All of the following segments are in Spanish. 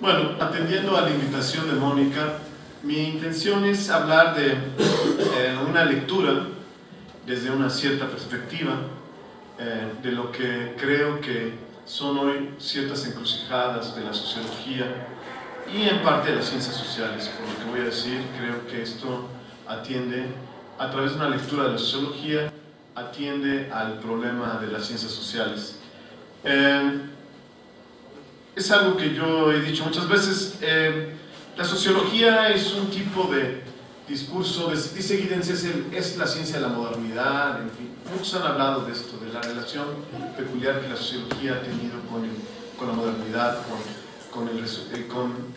Bueno, atendiendo a la invitación de Mónica, mi intención es hablar de eh, una lectura desde una cierta perspectiva eh, de lo que creo que son hoy ciertas encrucijadas de la sociología y en parte de las ciencias sociales. Por lo que voy a decir, creo que esto atiende, a través de una lectura de la sociología, atiende al problema de las ciencias sociales. Eh, es algo que yo he dicho muchas veces. Eh, la sociología es un tipo de discurso, dice Guidens, es, la ciencia de la modernidad, en fin. Muchos han hablado de esto, de la relación peculiar que la sociología ha tenido con, la modernidad, con, el, eh,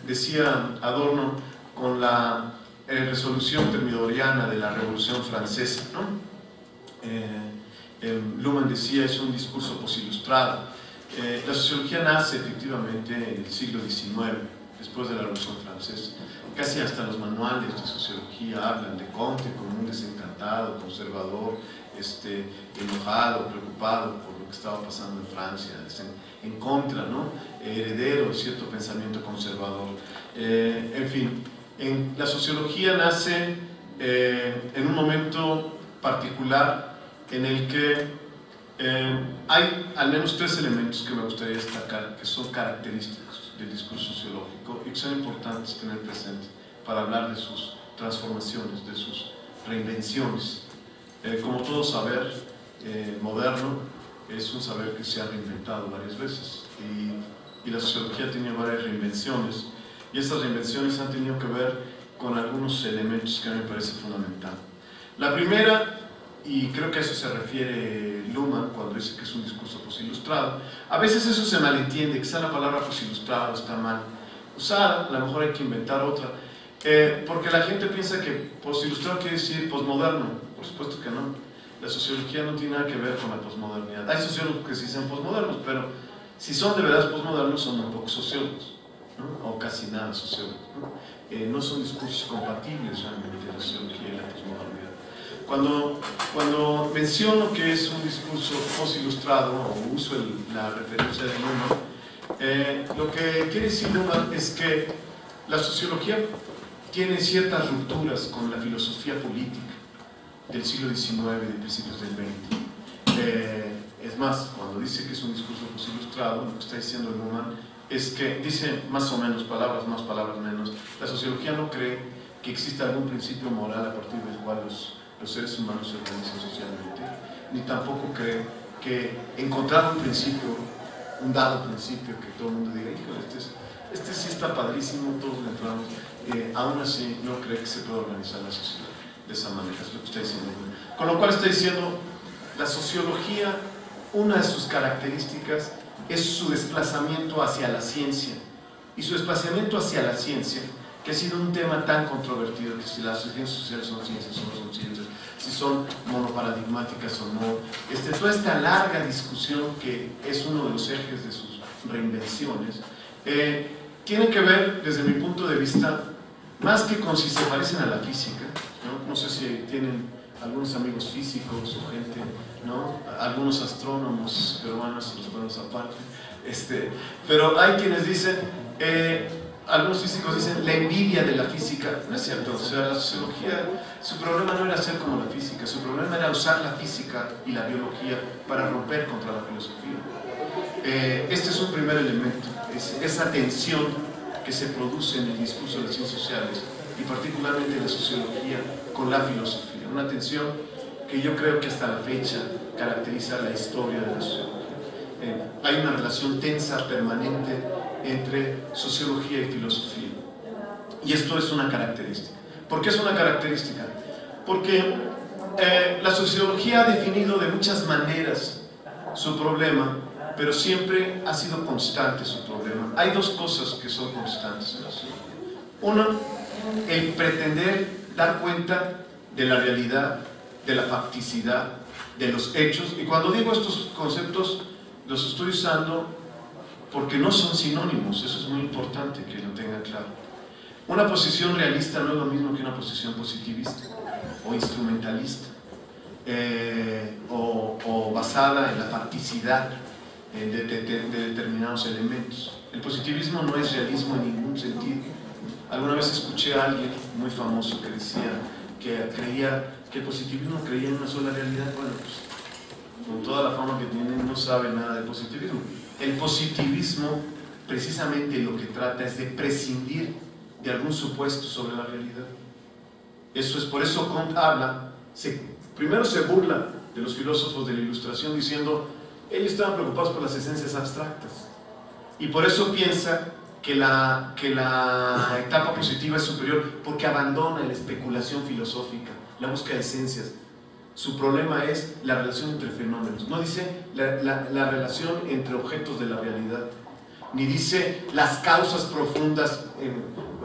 decía Adorno, con la eh, resolución termidoriana de la Revolución Francesa. ¿no? Luhmann decía, es un discurso posilustrado. Eh, la sociología nace efectivamente en el siglo XIX, después de la Revolución Francesa. Casi hasta los manuales de sociología hablan de Comte como un desencantado, conservador, este, enojado, preocupado por lo que estaba pasando en Francia, en, contra, ¿no? heredero de cierto pensamiento conservador. Eh, en fin, la sociología nace eh, en un momento particular en el que eh, hay al menos tres elementos que me gustaría destacar que son característicos del discurso sociológico y que son importantes tener presente para hablar de sus transformaciones, de sus reinvenciones. Eh, como todo saber eh, moderno, es un saber que se ha reinventado varias veces y, y la sociología ha tenido varias reinvenciones y estas reinvenciones han tenido que ver con algunos elementos que a mí me parece fundamental. La primera y creo que a eso se refiere Luhmann cuando dice que es un discurso posilustrado. A veces eso se malentiende, quizá la palabra posilustrado está mal usada, a lo mejor hay que inventar otra, eh, porque la gente piensa que posilustrado quiere decir posmoderno, por supuesto que no. La sociología no tiene nada que ver con la posmodernidad. Hay sociólogos que sí sean posmodernos, pero si son de verdad posmodernos son muy pocos sociólogos, o casi nada sociólogos. ¿no? Eh, no son discursos compatibles realmente la sociología y la posmodernidad. Cuando, cuando menciono que es un discurso post-ilustrado, o uso la referencia de Luhmann, eh, lo que quiere decir Luhmann es que la sociología tiene ciertas rupturas con la filosofía política del siglo XIX y de principios del XX. Eh, es más, cuando dice que es un discurso post-ilustrado, lo que está diciendo Luhmann es que dice más o menos, palabras más, palabras menos, la sociología no cree que exista algún principio moral a partir del cual los los seres humanos se organizan socialmente, ni tampoco cree que encontrar un principio, un dado principio que todo el mundo diga, hijo, este, este sí está padrísimo, todos le entramos, eh, aún así no cree que se pueda organizar la sociedad de esa manera, lo. Con lo cual está diciendo, la sociología, una de sus características es su desplazamiento hacia la ciencia, y su desplazamiento hacia la ciencia que ha sido un tema tan controvertido, que si las ciencias sociales son ciencias o no son ciencias, si son monoparadigmáticas o no. Este, toda esta larga discusión que es uno de los ejes de sus reinvenciones, eh, tiene que ver, desde mi punto de vista, más que con si se parecen a la física, no, sé si tienen algunos amigos físicos o gente, ¿no? algunos astrónomos peruanos, los buenos aparte, este, pero hay quienes dicen, eh, algunos físicos dicen la envidia de la física, no es cierto, o sea, la sociología, su problema no era ser como la física, su problema era usar la física y la biología para romper contra la filosofía. Eh, este es un primer elemento, es esa tensión que se produce en el discurso de las ciencias sociales y particularmente en la sociología con la filosofía, una tensión que yo creo que hasta la fecha caracteriza la historia de la sociología. Eh, hay una relación tensa, permanente, entre sociología y filosofía. Y esto es una característica. ¿Por qué es una característica? Porque eh, la sociología ha definido de muchas maneras su problema, pero siempre ha sido constante su problema. Hay dos cosas que son constantes en la sociología. Uno, el pretender dar cuenta de la realidad, de la facticidad, de los hechos. Y cuando digo estos conceptos, los estoy usando porque no son sinónimos, eso es muy importante que lo tengan claro. Una posición realista no es lo mismo que una posición positivista o instrumentalista eh, o, basada en la facticidad. eh, de, determinados elementos. El positivismo no es realismo en ningún sentido. Alguna vez escuché a alguien muy famoso que decía que creía que el positivismo creía en una sola realidad. Bueno, pues con toda la fama que tiene no sabe nada de positivismo. El positivismo precisamente lo que trata es de prescindir de algún supuesto sobre la realidad. Eso es por eso Kant habla, se, primero se burla de los filósofos de la Ilustración diciendo, ellos estaban preocupados por las esencias abstractas. Y por eso piensa que la, que la etapa positiva es superior, porque abandona la especulación filosófica, la búsqueda de esencias. Su problema es la relación entre fenómenos. No dice la, la, relación entre objetos de la realidad, ni dice las causas profundas eh,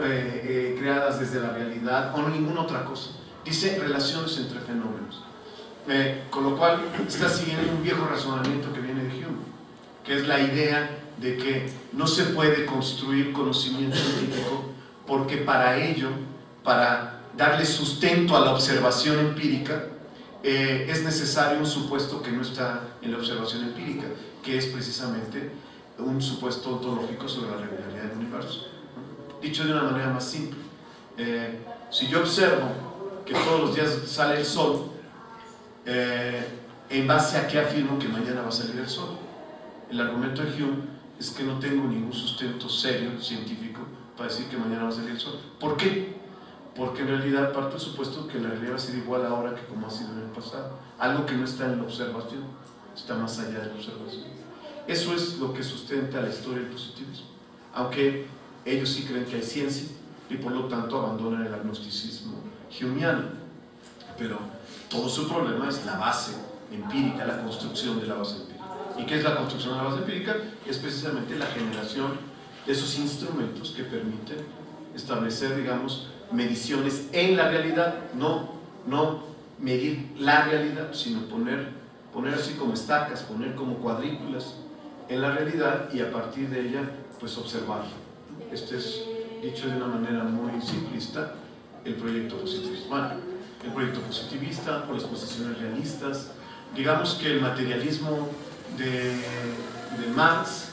eh, creadas desde la realidad o ninguna otra cosa. Dice relaciones entre fenómenos. Eh, con lo cual está siguiendo un viejo razonamiento que viene de Hume, que es la idea de que no se puede construir conocimiento científico porque para ello, para darle sustento a la observación empírica, eh, es necesario un supuesto que no está en la observación empírica, que es precisamente un supuesto ontológico sobre la regularidad del universo. Dicho de una manera más simple, eh, si yo observo que todos los días sale el sol, eh, ¿en base a qué afirmo que mañana va a salir el sol? El argumento de Hume es que no tengo ningún sustento serio, científico, para decir que mañana va a salir el sol. ¿Por qué? Porque en realidad parte del supuesto que la realidad va a ser igual ahora que como ha sido en el pasado. Algo que no está en la observación, está más allá de la observación. Eso es lo que sustenta la historia del positivismo. Aunque ellos sí creen que hay ciencia y por lo tanto abandonan el agnosticismo humeano. Pero todo su problema es la base empírica, la construcción de la base empírica. ¿Y qué es la construcción de la base empírica? Es precisamente la generación de esos instrumentos que permiten establecer, digamos, mediciones en la realidad, no, no medir la realidad, sino poner, poner así como estacas, poner como cuadrículas en la realidad y a partir de ella, pues observarla. Este es, dicho de una manera muy simplista, el proyecto positivista. Bueno, el proyecto positivista o las posiciones realistas. Digamos que el materialismo de, Marx,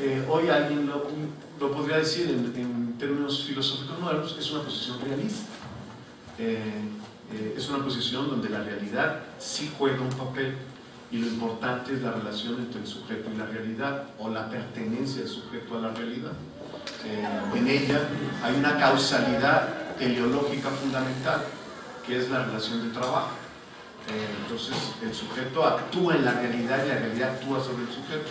eh, hoy alguien lo, podría decir en, términos filosóficos modernos, es una posición realista. Eh, eh, es una posición donde la realidad sí juega un papel y lo importante es la relación entre el sujeto y la realidad o la pertenencia del sujeto a la realidad. en ella hay una causalidad teleológica fundamental que es la relación de trabajo. Entonces, el sujeto actúa en la realidad y la realidad actúa sobre el sujeto.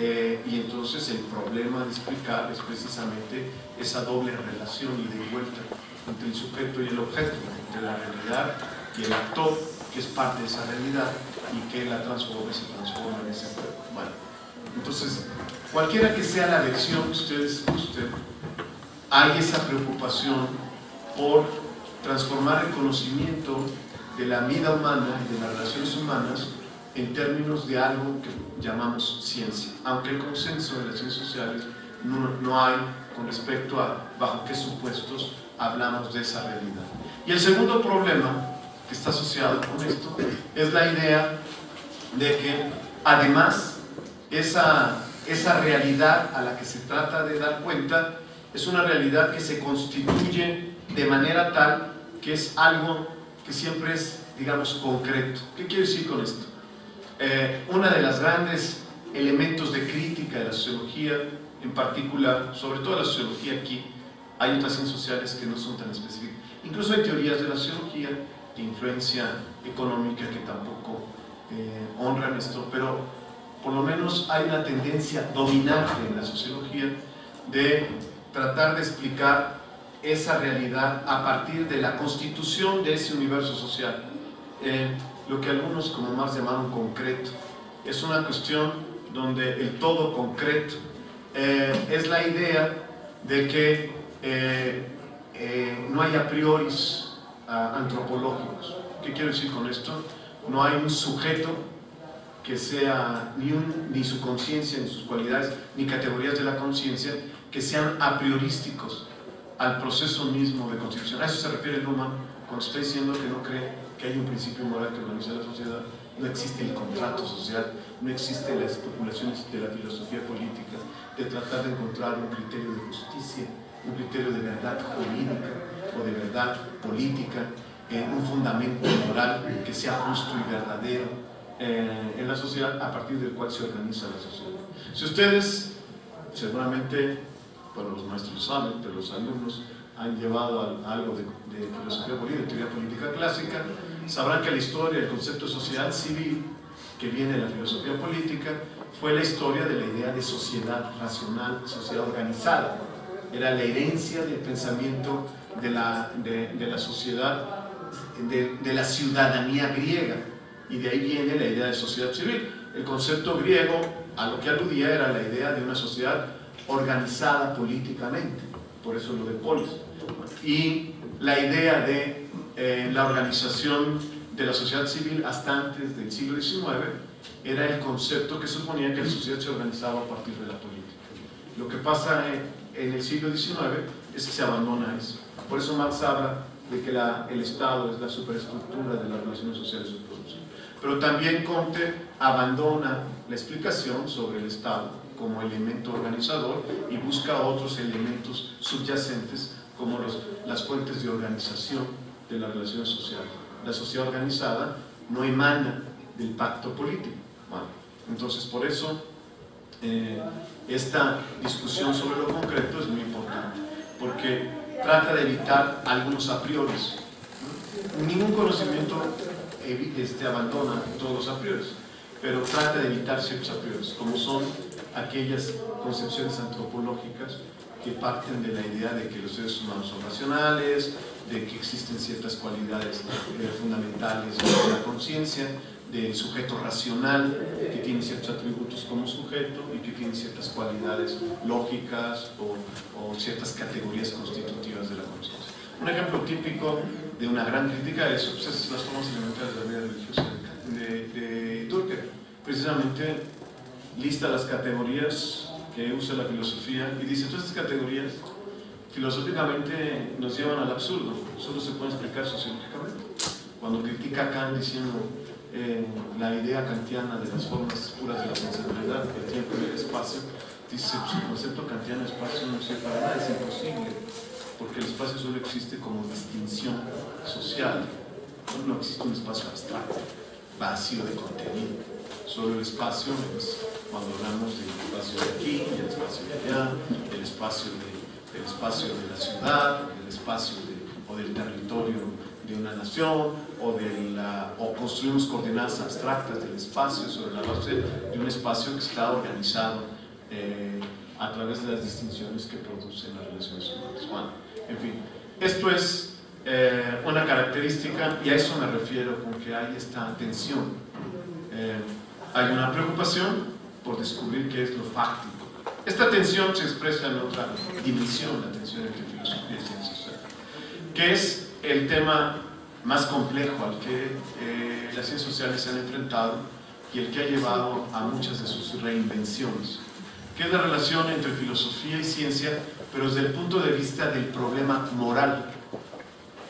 Eh, y entonces el problema de explicar es precisamente esa doble relación y de vuelta entre el sujeto y el objeto, entre la realidad y el actor, que es parte de esa realidad y que la transforma y se transforma en ese cuerpo. Bueno, entonces, cualquiera que sea la lección que ustedes gusten, hay esa preocupación por transformar el conocimiento de la vida humana y de las relaciones humanas en términos de algo que llamamos ciencia, aunque el consenso de las ciencias sociales no, no hay con respecto a bajo qué supuestos hablamos de esa realidad. Y el segundo problema que está asociado con esto es la idea de que además esa, esa realidad a la que se trata de dar cuenta es una realidad que se constituye de manera tal que es algo que siempre es, digamos, concreto. ¿Qué quiero decir con esto? Eh, una de las grandes elementos de crítica de la sociología, en particular, sobre todo la sociología aquí, hay otras ciencias sociales que no son tan específicas. Incluso hay teorías de la sociología de influencia económica que tampoco eh, honran esto, pero por lo menos hay una tendencia dominante en la sociología de tratar de explicar esa realidad a partir de la constitución de ese universo social, eh, lo que algunos como más llamaron concreto. Es una cuestión donde el todo concreto eh, es la idea de que eh, no hay a priori ah, antropológicos. ¿Qué quiero decir con esto? No hay un sujeto que sea ni, un, ni su conciencia, ni sus cualidades, ni categorías de la conciencia que sean a priorísticos al proceso mismo de constitución. A eso se refiere Luhmann cuando está diciendo que no cree que hay un principio moral que organiza la sociedad, no existe el contrato social, no existe las especulaciones de la filosofía política, de tratar de encontrar un criterio de justicia, un criterio de verdad jurídica o de verdad política, eh, un fundamento moral que sea justo y verdadero eh, en la sociedad a partir del cual se organiza la sociedad. Si ustedes, seguramente, bueno, los maestros saben, pero los alumnos han llevado algo de, de filosofía política, de teoría política clásica, sabrán que la historia, el concepto de sociedad civil, que viene de la filosofía política, fue la historia de la idea de sociedad racional, sociedad organizada. Era la herencia del pensamiento de la, de, de la sociedad, de, de, la ciudadanía griega. Y de ahí viene la idea de sociedad civil. El concepto griego a lo que aludía era la idea de una sociedad organizada políticamente, por eso lo de polis. Y la idea de eh, la organización de la sociedad civil hasta antes del siglo XIX era el concepto que suponía que la sociedad se organizaba a partir de la política. Lo que pasa en, el siglo XIX es que se abandona eso. Por eso Marx habla de que la, el Estado es la superestructura de las relaciones sociales de producción. Pero también Comte abandona la explicación sobre el Estado como elemento organizador y busca otros elementos subyacentes como los, las fuentes de organización de las relaciones sociales. La sociedad organizada no emana del pacto político. entonces, por eso, eh, esta discusión sobre lo concreto es muy importante, porque trata de evitar algunos a priori. Ningún conocimiento este, abandona todos los a priori, pero trata de evitar ciertos a priori, como son aquellas concepciones antropológicas que parten de la idea de que los seres humanos son racionales, de que existen ciertas cualidades eh, fundamentales de la conciencia, del sujeto racional, que tiene ciertos atributos como sujeto y que tiene ciertas cualidades lógicas o, ciertas categorías constitutivas de la conciencia. Un ejemplo típico de una gran crítica a eso pues, es las formas elementales de la vida religiosa de, de, de Precisamente lista las categorías usa la filosofía y dice, todas estas categorías filosóficamente nos llevan al absurdo, solo se puede explicar sociológicamente. Cuando critica a Kant diciendo eh, la idea kantiana de las formas puras de la sensibilidad, el tiempo y el espacio, dice, pues, el concepto kantiano de espacio no sirve para nada, es imposible, porque el espacio solo existe como distinción social, no existe un espacio abstracto, vacío de contenido. Solo el espacio es cuando hablamos del espacio de aquí, el espacio de allá, el espacio de del espacio de la ciudad, del espacio o del territorio de una nación, o, de la, o construimos coordenadas abstractas del espacio sobre la base de un espacio que está organizado eh, a través de las distinciones que producen las relaciones humanas. Bueno, en fin, esto es eh, una característica y a eso me refiero con que hay esta tensión. Eh, hay una preocupación por descubrir qué es lo fáctico esta tensión se expresa en otra dimensión, la tensión entre filosofía y ciencias sociales, que es el tema más complejo al que eh, las ciencias sociales se han enfrentado y el que ha llevado a muchas de sus reinvenciones, que es la relación entre filosofía y ciencia, pero desde el punto de vista del problema moral,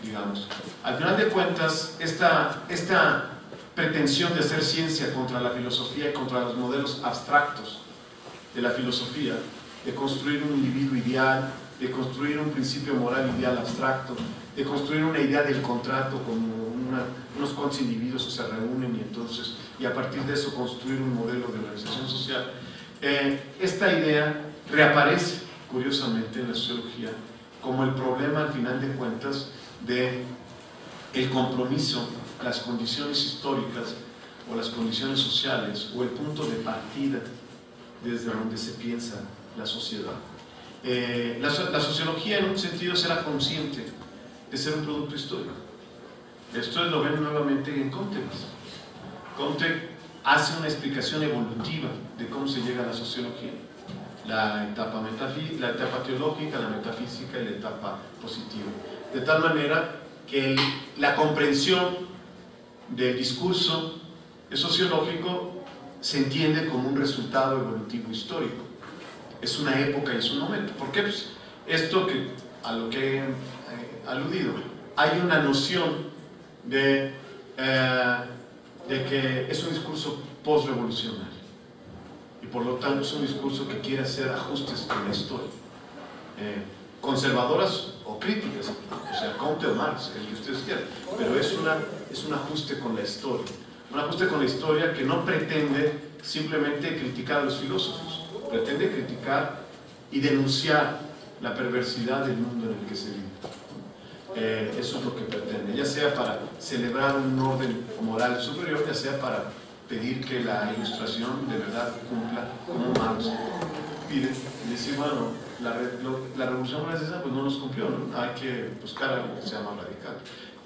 digamos. Al final de cuentas, esta, esta pretensión de hacer ciencia contra la filosofía y contra los modelos abstractos de la filosofía, de construir un individuo ideal, de construir un principio moral ideal abstracto, de construir una idea del contrato como unos cuantos individuos que se reúnen y entonces, y a partir de eso construir un modelo de organización social. Eh, esta idea reaparece, curiosamente, en la sociología como el problema, al final de cuentas, de el compromiso, las condiciones históricas o las condiciones sociales o el punto de partida desde donde se piensa la sociedad. Eh, la, sociología en un sentido será consciente de ser un producto histórico. Esto lo ven nuevamente en Comte. Comte hace una explicación evolutiva de cómo se llega a la sociología. La etapa, la etapa teológica, la metafísica y la etapa positiva. De tal manera que la comprensión del discurso sociológico se entiende como un resultado evolutivo histórico. Es una época y es un momento. ¿Por qué? Pues esto que, a lo que he eh, aludido, hay una noción de eh, de que es un discurso post-revolucionario y por lo tanto es un discurso que quiere hacer ajustes con la historia. Eh, conservadoras o críticas, o sea, Comte o Marx, el que ustedes quieran, pero es, una, es un ajuste con la historia. Un ajuste con la historia que no pretende simplemente criticar a los filósofos, pretende criticar y denunciar la perversidad del mundo en el que se vive. Eh, eso es lo que pretende, ya sea para celebrar un orden moral superior, ya sea para pedir que la ilustración de verdad cumpla como Marx pide y decir, bueno, la, la, Revolución Francesa pues no nos cumplió, hay que buscar algo que sea más radical.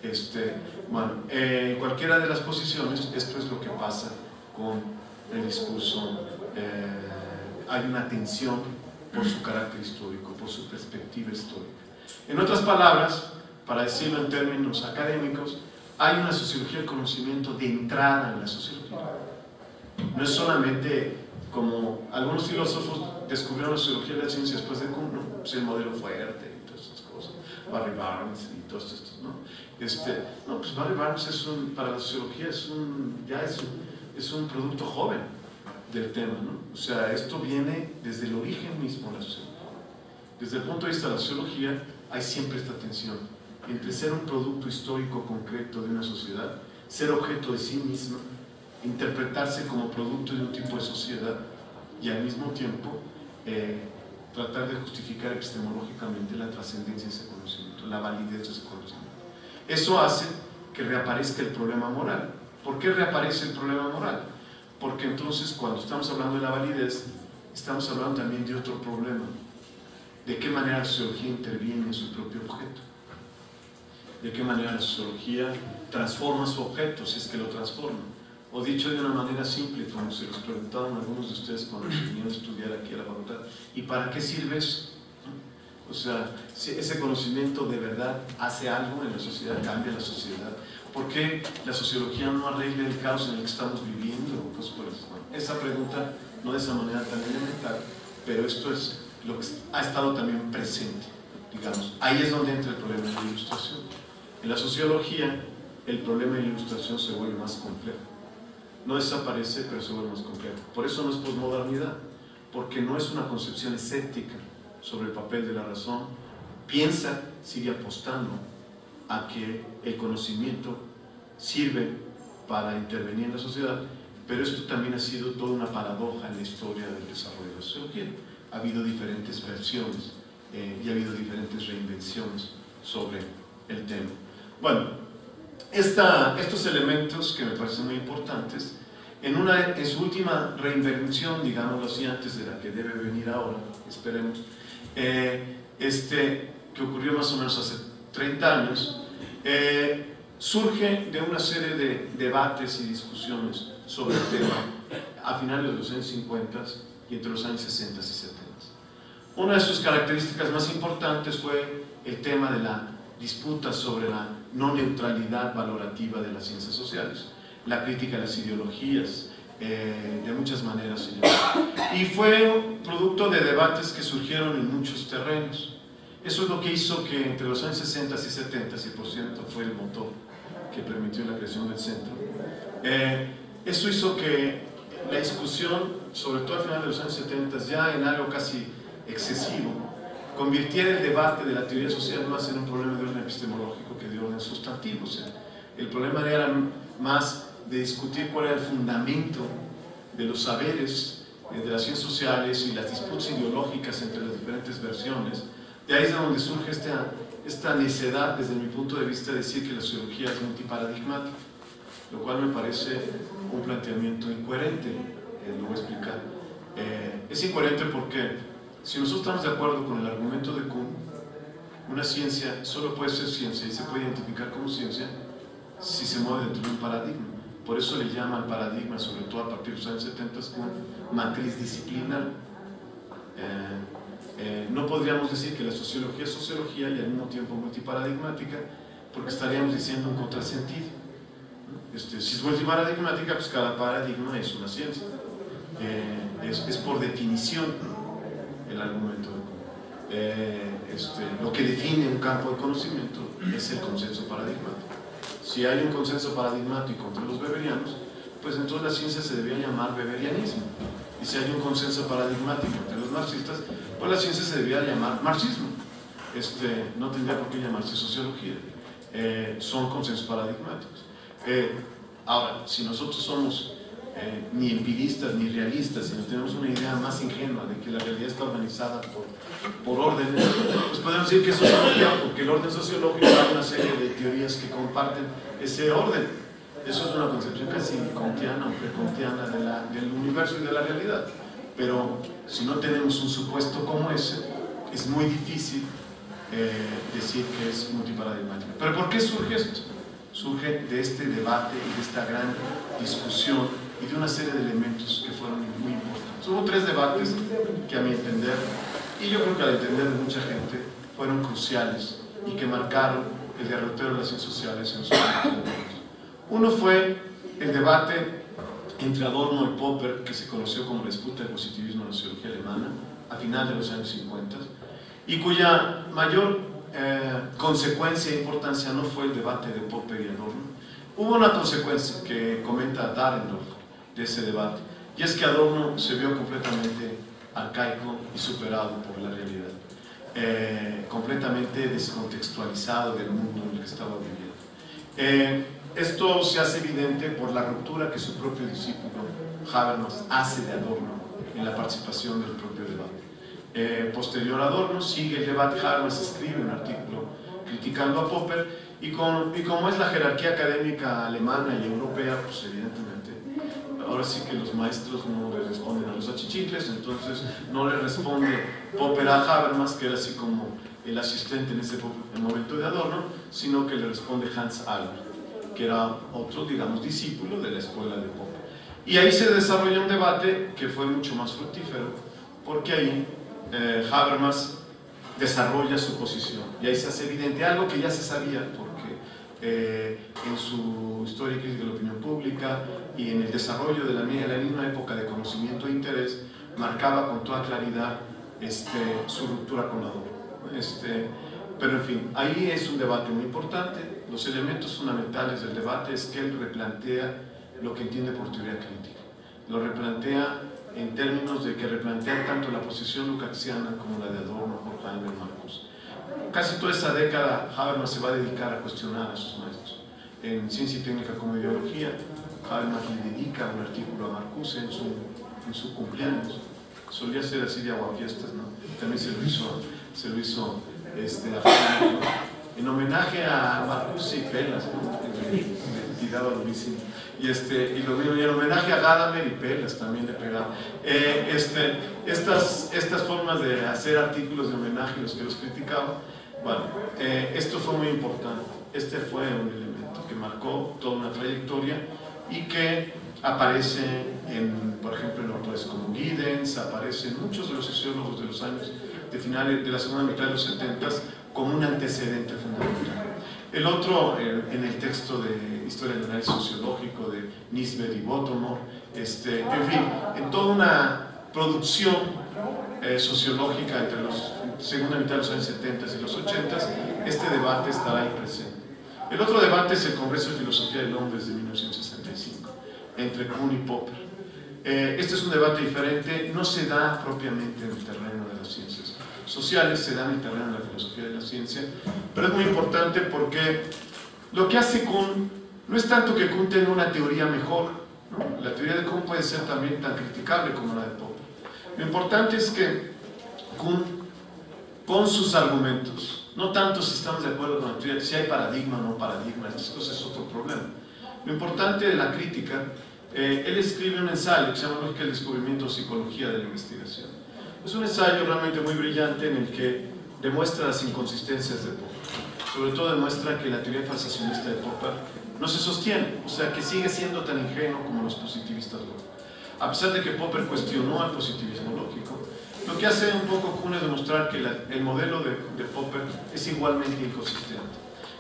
Este, bueno, en cualquiera de las posiciones, esto es lo que pasa con el discurso. Eh, hay una tensión por su carácter histórico, por su perspectiva histórica. En otras palabras, para decirlo en términos académicos, hay una sociología del conocimiento de entrada en la sociología. No es solamente como algunos filósofos descubrieron la sociología de la ciencia después de Kuhn, ¿no? Pues el modelo fuerte y todas estas cosas, Barry Barnes y todos estos, ¿no? No, pues Barry Barnes es un, para la sociología es un, ya es es un producto joven del tema, ¿no? O sea, esto viene desde el origen mismo de la sociología. Desde el punto de vista de la sociología hay siempre esta tensión entre ser un producto histórico concreto de una sociedad, ser objeto de sí misma, interpretarse como producto de un tipo de sociedad y al mismo tiempo eh, tratar de justificar epistemológicamente la trascendencia de ese conocimiento, la validez de ese conocimiento. Eso hace que reaparezca el problema moral. ¿Por qué reaparece el problema moral? Porque entonces cuando estamos hablando de la validez, estamos hablando también de otro problema. ¿De qué manera la sociología interviene en su propio objeto? ¿De qué manera la sociología transforma su objeto, si es que lo transforma? O dicho de una manera simple, como se los preguntaban algunos de ustedes cuando vinieron a estudiar aquí a la facultad, ¿y para qué sirve eso? O sea, si ese conocimiento de verdad hace algo en la sociedad, cambia la sociedad. ¿Por qué la sociología no arregla el caos en el que estamos viviendo? Pues, pues, esa pregunta, no de esa manera tan elemental, pero esto es lo que ha estado también presente, digamos. Ahí es donde entra el problema de la ilustración. En la sociología, el problema de la ilustración se vuelve más complejo no desaparece, pero se vuelve más complejo. Por eso no es posmodernidad, porque no es una concepción escéptica sobre el papel de la razón. Piensa, sigue apostando a que el conocimiento sirve para intervenir en la sociedad, pero esto también ha sido toda una paradoja en la historia del desarrollo de la sociología. Ha habido diferentes versiones eh, y ha habido diferentes reinvenciones sobre el tema. Bueno, estos elementos que me parecen muy importantes, en, una, en su última reinvención, digámoslo así, antes de la que debe venir ahora, esperemos, eh, este, que ocurrió más o menos hace 30 años, eh, surge de una serie de debates y discusiones sobre el tema a finales de los años 50 y entre los años 60 y 70. Una de sus características más importantes fue el tema de la disputa sobre la no neutralidad valorativa de las ciencias sociales, la crítica a las ideologías, eh, de muchas maneras Y fue producto de debates que surgieron en muchos terrenos. Eso es lo que hizo que entre los años 60 y 70, y por cierto fue el motor que permitió la creación del centro, eh, eso hizo que la discusión, sobre todo al final de los años 70, ya en algo casi excesivo, convirtiera el debate de la teoría social más en un problema de orden epistemológico que de orden sustantivo. O sea, el problema era más de discutir cuál era el fundamento de los saberes de las ciencias sociales y las disputas ideológicas entre las diferentes versiones. De ahí es de donde surge esta, esta necedad, desde mi punto de vista, de decir que la sociología es multiparadigmática, lo cual me parece un planteamiento incoherente, eh, lo voy a explicar. Eh, es incoherente porque si nosotros estamos de acuerdo con el argumento de Kuhn, una ciencia solo puede ser ciencia y se puede identificar como ciencia si se mueve dentro de un paradigma. Por eso le llama al paradigma, sobre todo a partir de los años 70, Kuhn, matriz disciplinar. Eh, eh, no podríamos decir que la sociología es sociología y al mismo tiempo multiparadigmática, porque estaríamos diciendo un contrasentido. Este, si es multiparadigmática, pues cada paradigma es una ciencia. Eh, es, por definición el argumento este, lo que define un campo de conocimiento es el consenso paradigmático. Si hay un consenso paradigmático entre los beberianos, pues entonces la ciencia se debía llamar beberianismo. Y si hay un consenso paradigmático entre los marxistas, pues la ciencia se debía llamar marxismo. Este, no tendría por qué llamarse sociología. Eh, son consensos paradigmáticos. Eh, ahora, si nosotros somos eh, ni empiristas ni realistas, sino tenemos una idea más ingenua de que la realidad está organizada por, por órdenes, pues podemos decir que es sociología, porque el orden sociológico hay una serie de teorías que comparten ese orden. Eso es una concepción casi kantiana o precontiana de del universo y de la realidad. Pero si no tenemos un supuesto como ese, es muy difícil eh, decir que es multiparadigmático. ¿Pero por qué surge esto? Surge de este debate y de esta gran discusión y de una serie de elementos que fueron muy importantes. Hubo tres debates que a mi entender, y yo creo que al entender de mucha gente, fueron cruciales y que marcaron el derrotero de las ciencias sociales en su Uno fue el debate entre Adorno y Popper, que se conoció como la disputa del positivismo en la sociología alemana, a final de los años 50, y cuya mayor eh, consecuencia e importancia no fue el debate de Popper y Adorno. Hubo una consecuencia que comenta Dahrendorf de ese debate, y es que Adorno se vio completamente arcaico y superado por la realidad, eh, completamente descontextualizado del mundo en el que estaba viviendo. Eh, esto se hace evidente por la ruptura que su propio discípulo Habermas hace de Adorno en la participación del propio debate. Eh, posterior a Adorno sigue el debate, Habermas escribe un artículo criticando a Popper y, con, y como es la jerarquía académica alemana y europea, pues evidentemente ahora sí que los maestros no le responden a los achichicles, entonces no le responde Popper a Habermas, que era así como el asistente en ese momento de Adorno, sino que le responde Hans Albert que era otro, digamos, discípulo de la escuela de Popper. Y ahí se desarrolla un debate que fue mucho más fructífero, porque ahí eh, Habermas desarrolla su posición. Y ahí se hace evidente algo que ya se sabía, porque eh, en su historia crítica de la opinión pública y en el desarrollo de la, misma época de conocimiento e interés, marcaba con toda claridad este, su ruptura con la Este, pero en fin, ahí es un debate muy importante. Los elementos fundamentales del debate es que él replantea lo que entiende por teoría crítica. Lo replantea en términos de que replantea tanto la posición lukácsiana como la de Adorno, Horkheimer, Marcus. Casi toda esa década Habermas se va a dedicar a cuestionar a sus maestros. En Ciencia y Técnica como Ideología, Habermas le dedica un artículo a Marcuse en su, en su cumpleaños. Solía ser así de aguafiestas, ¿no? También se lo hizo, se lo hizo este, en homenaje a Marcus y Pelas, Y, este, y, lo, y en homenaje a Gadamer y Pelas también le pegaba. Eh, este, estas, estas formas de hacer artículos de homenaje, los que los criticaban, bueno, eh, esto fue muy importante. Este fue un elemento que marcó toda una trayectoria y que aparece en, por ejemplo, en autores como Giddens, aparece en muchos de los sociólogos de los años de finales de la segunda mitad de los 70 como un antecedente fundamental. El otro, en el texto de Historia del Análisis Sociológico de Nisbet y Botomor, este, en fin, en toda una producción eh, sociológica entre los segunda mitad de los años 70 y los 80, este debate estará ahí presente. El otro debate es el Congreso de Filosofía de Londres de 1965, entre Kuhn y Popper. Eh, este es un debate diferente, no se da propiamente en el terreno de las ciencias sociales se dan en el terreno de la filosofía de la ciencia, pero es muy importante porque lo que hace Kuhn no es tanto que Kuhn tenga una teoría mejor, la teoría de Kuhn puede ser también tan criticable como la de Popper. Lo importante es que Kuhn, con sus argumentos, no tanto si estamos de acuerdo con la teoría, si hay paradigma o no paradigma, estas cosas es otro problema. Lo importante de la crítica, eh, él escribe un ensayo que se llama Lógica del Descubrimiento o Psicología de la Investigación es un ensayo realmente muy brillante en el que demuestra las inconsistencias de Popper. Sobre todo demuestra que la teoría falsacionista de Popper no se sostiene, o sea, que sigue siendo tan ingenuo como los positivistas. A pesar de que Popper cuestionó el positivismo lo que hace un poco Kuhn es demostrar que el modelo de, de Popper es igualmente inconsistente,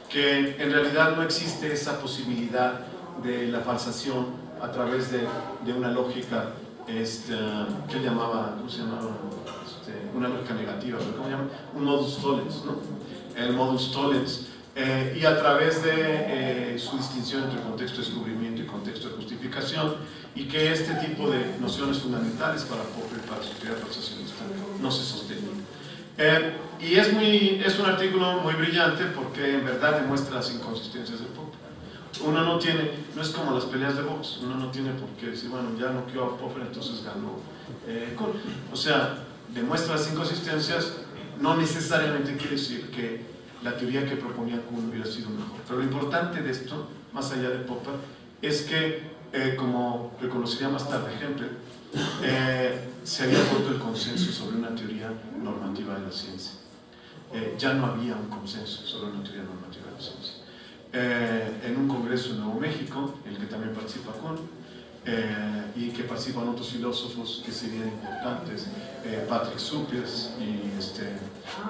que en realidad no existe esa posibilidad de la falsación a través de, de una lógica este, ¿qué llamaba? ¿Cómo se llamaba? Este, una lógica negativa, ¿cómo se llama? Un modus tollens, ¿no? El modus tollens eh, y a través de eh, su distinción entre contexto de descubrimiento y contexto de justificación, y que este tipo de nociones fundamentales para Popper y para sociedad procesialista no se sostenían. Eh, y es, muy, es un artículo muy brillante porque en verdad demuestra las inconsistencias de Popper. Uno no tiene, no es como las peleas de box, uno no tiene por qué decir, bueno, ya no quiero a Popper, entonces ganó. o sea, demuestra las inconsistencias, no necesariamente quiere decir que la teoría que proponía Kuhn hubiera sido mejor. Pero lo importante de esto, más allá de Popper, es que, eh, como reconocería más tarde ejemplo, eh, se había roto el consenso sobre una teoría normativa de la ciencia. Eh, ya no había un consenso sobre una teoría normativa de la ciencia. en un congreso en Nuevo México, en el que también participa Kuhn, y que participan otros filósofos que serían importantes, Patrick Supies y este,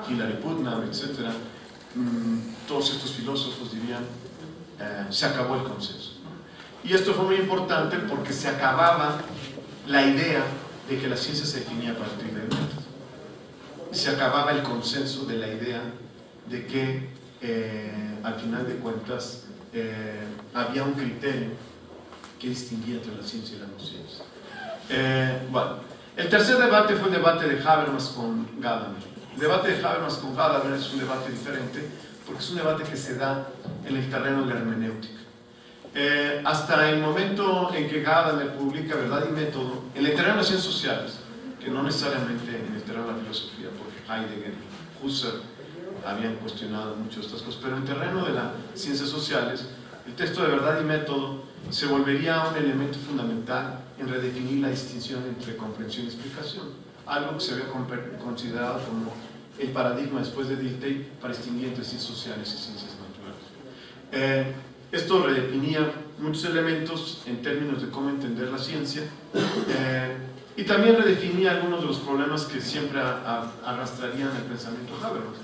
Hilary Putnam, etc., Mm, todos estos filósofos dirían, eh, se acabó el consenso. Y esto fue muy importante porque se acababa la idea de que la ciencia se definía a partir método. Se acababa el consenso de la idea de que eh, al final de cuentas eh, había un criterio que distinguía entre la ciencia y la no ciencia. bueno, el tercer debate fue el debate de Habermas con Gadamer. El debate de Habermas con Gadamer es un debate diferente porque es un debate que se da en el terreno de la hermenéutica. Eh, hasta el momento en que Gadamer publica Verdad y Método, en el terreno de las ciencias sociales, que no necesariamente en el terreno de la filosofía, porque Heidegger y Husserl habían cuestionado mucho estas cosas, pero en el terreno de las ciencias sociales, el texto de Verdad y Método se volvería un elemento fundamental en redefinir la distinción entre comprensión y explicación algo que se había considerado como el paradigma después de Dilthey para distinguir entre ciencias sociales y ciencias naturales. Eh, esto redefinía muchos elementos en términos de cómo entender la ciencia eh, y también redefinía algunos de los problemas que siempre arrastrarían el pensamiento Habermas,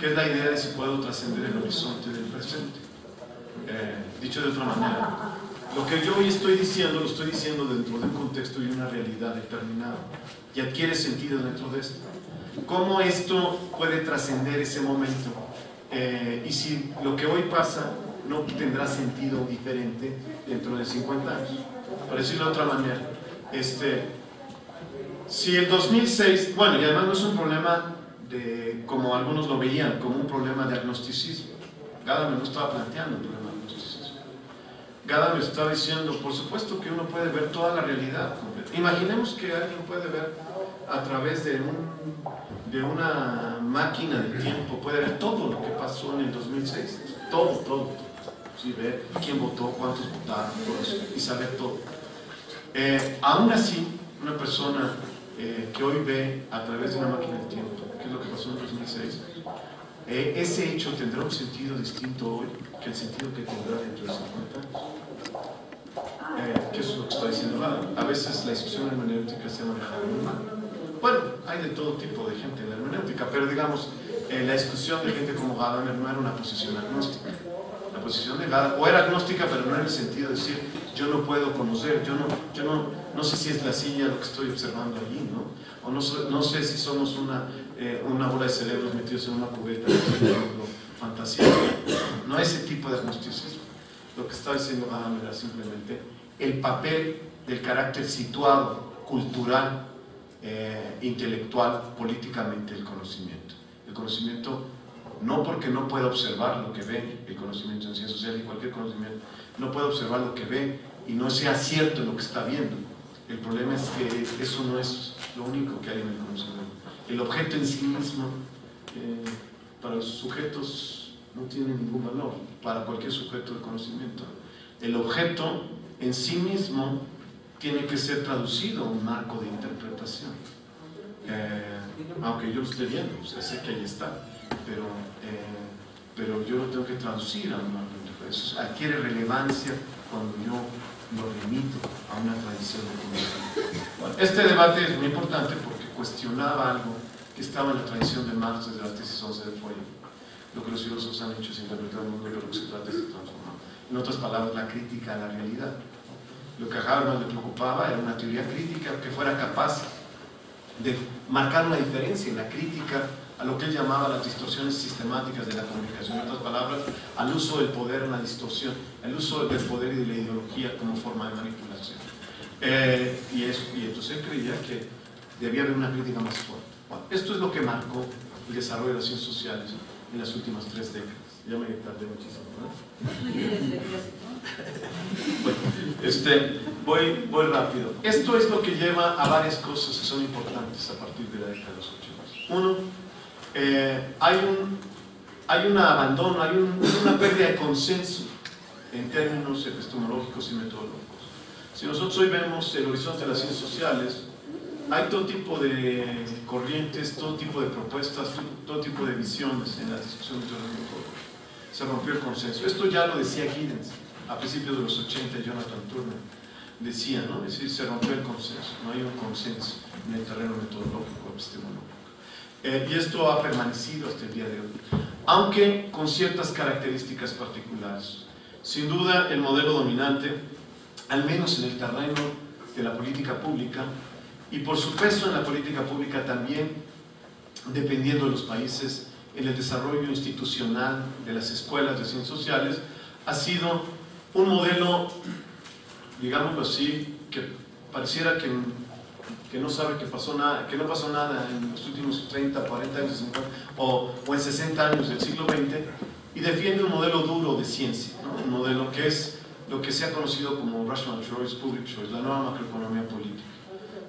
que es la idea de si puedo trascender el horizonte del presente. Eh, dicho de otra manera, lo que yo hoy estoy diciendo lo estoy diciendo dentro de un contexto y una realidad determinada y adquiere sentido dentro de esto. ¿Cómo esto puede trascender ese momento? Eh, y si lo que hoy pasa no tendrá sentido diferente dentro de 50 años. Para decirlo de otra manera, este, si el 2006, bueno, y además no es un problema de, como algunos lo veían, como un problema de agnosticismo. Gadamer no estaba planteando un problema de agnosticismo. Gadamer estaba diciendo, por supuesto que uno puede ver toda la realidad Imaginemos que alguien puede ver a través de, un, de una máquina de tiempo, puede ver todo lo que pasó en el 2006, todo, todo, ¿sí? ver quién votó, cuántos votaron, todo eso, y saber todo. Eh, aún así, una persona eh, que hoy ve a través de una máquina de tiempo, qué es lo que pasó en el 2006, eh, ese hecho tendrá un sentido distinto hoy que el sentido que tendrá dentro de 50 años. Eh, ¿Qué es lo que está diciendo A veces la discusión hermenéutica se ha manejado muy mal. Bueno, hay de todo tipo de gente en la hermenéutica, pero digamos, la discusión de gente como Gadamer no era una posición agnóstica. La posición de Gadamer, o era agnóstica, pero no en el sentido de decir, yo no puedo conocer, yo no, yo no, no sé si es la silla lo que estoy observando allí, ¿no? O no, no sé si somos una, eh, una bola de cerebros metidos en una cubeta fantasía. No ese tipo de agnosticismo. Lo que está diciendo Gadamer era simplemente el papel del carácter situado, cultural, eh, intelectual, políticamente del conocimiento. El conocimiento, no porque no pueda observar lo que ve, el conocimiento en ciencia social y cualquier conocimiento, no puede observar lo que ve y no sea cierto lo que está viendo. El problema es que eso no es lo único que hay en el conocimiento. El objeto en sí mismo, eh, para los sujetos, no tiene ningún valor, para cualquier sujeto de conocimiento. El objeto en sí mismo tiene que ser traducido a un marco de interpretación. Eh, aunque yo lo esté viendo, sé que ahí está, pero, eh, pero yo lo tengo que traducir a un marco de interpretación. Adquiere relevancia cuando yo lo remito a una tradición de conocimiento. este debate es muy importante porque cuestionaba algo que estaba en la tradición de Marx desde la tesis 11 de Fourier. Lo que los filósofos han hecho es interpretar el mundo, lo que se trata es de transformar. En otras palabras, la crítica a la realidad. Lo que a Habermas le preocupaba era una teoría crítica que fuera capaz de marcar una diferencia en la crítica a lo que él llamaba las distorsiones sistemáticas de la comunicación, en otras palabras, al uso del poder en la distorsión, el uso del poder y de la ideología como forma de manipulación. Eh, y, y entonces él creía que debía haber una crítica más fuerte. esto es lo que marcó el desarrollo de las ciencias sociales en las últimas tres décadas. Ya me tardé muchísimo. bueno, este, voy, voy rápido. Esto es lo que lleva a varias cosas que son importantes a partir de la década de los 80. Uno, eh, hay, un, hay un abandono, hay una pérdida de consenso en términos epistemológicos y metodológicos. Si nosotros hoy vemos el horizonte de las ciencias sociales, hay todo tipo de corrientes, todo tipo de propuestas, todo tipo de visiones en la discusión de Se rompió el consenso. Esto ya lo decía Giddens a principios de los 80, Jonathan Turner decía, ¿no? Es decir, se rompió el consenso, no hay un consenso en el terreno metodológico epistemológico. Eh, y esto ha permanecido hasta el día de hoy, aunque con ciertas características particulares. Sin duda, el modelo dominante, al menos en el terreno de la política pública, y por su peso en la política pública también, dependiendo de los países, en el desarrollo institucional de las escuelas de ciencias sociales, ha sido un modelo, digámoslo así, que pareciera que, que no sabe que, pasó nada, que no pasó nada en los últimos 30, 40 años, o, o en 60 años del siglo XX, y defiende un modelo duro de ciencia, un modelo que es lo que se ha conocido como rational choice, public choice, la nueva macroeconomía política.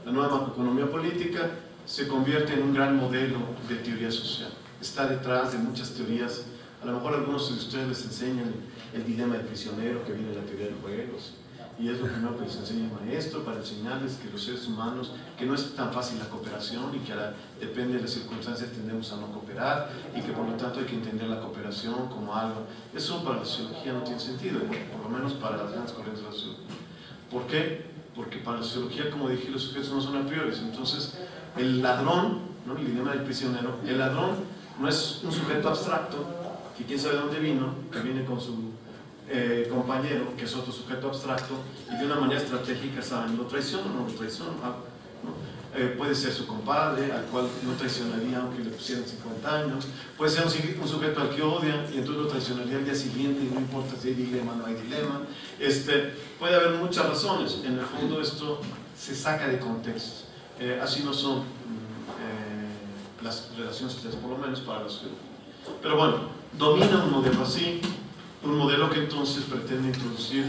La nueva macroeconomía política se convierte en un gran modelo de teoría social. Está detrás de muchas teorías. A lo mejor algunos de ustedes les enseñan el dilema del prisionero que viene de la teoría de juegos. Y es lo primero que les enseña el maestro para enseñarles que los seres humanos, que no es tan fácil la cooperación y que depende de las circunstancias tendemos a no cooperar y que por lo tanto hay que entender la cooperación como algo. Eso para la sociología no tiene sentido, por lo menos para las grandes corrientes de la sociología. ¿Por qué? porque para la sociología, como dije, los sujetos no son a priori. Entonces, el ladrón, ¿no? el dilema del prisionero, el ladrón no es un sujeto abstracto, que quién sabe dónde vino, que viene con su eh, compañero, que es otro sujeto abstracto, y de una manera estratégica saben, ¿lo traiciona o no lo traiciona? Ah, eh, puede ser su compadre, al cual no traicionaría aunque le pusieran 50 años, puede ser un, sujeto al que odia y entonces lo traicionaría al día siguiente y no importa si hay dilema o no hay dilema. Este, puede haber muchas razones, en el fondo esto se saca de contexto. Eh, así no son mm, eh, las relaciones por lo menos para los. Pero bueno, domina un modelo así, un modelo que entonces pretende introducir